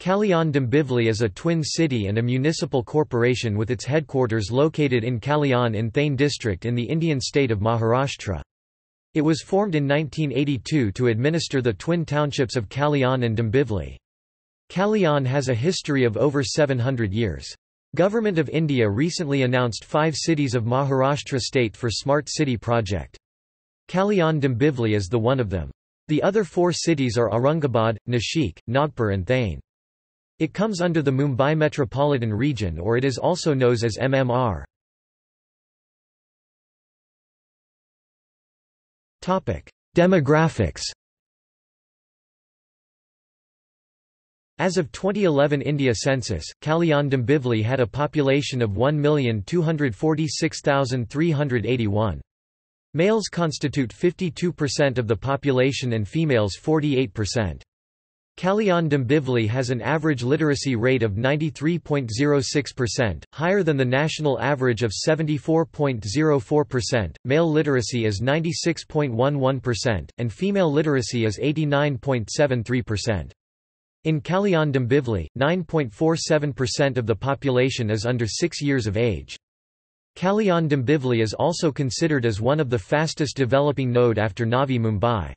Kalyan Dombivli is a twin city and a municipal corporation with its headquarters located in Kalyan in Thane district in the Indian state of Maharashtra. It was formed in 1982 to administer the twin townships of Kalyan and Dombivli. Kalyan has a history of over 700 years. Government of India recently announced five cities of Maharashtra state for Smart City project. Kalyan Dombivli is the one of them. The other four cities are Aurangabad, Nashik, Nagpur and Thane. It comes under the Mumbai Metropolitan Region or it is also known as MMR. Demographics As of 2011 India census, Kalyan Dombivli had a population of 1,246,381. Males constitute 52% of the population and females 48%. Kalyan Dombivli has an average literacy rate of 93.06%, higher than the national average of 74.04%. Male literacy is 96.11%, and female literacy is 89.73%. In Kalyan Dombivli, 9.47% of the population is under 6 years of age. Kalyan Dombivli is also considered as one of the fastest developing node after Navi Mumbai.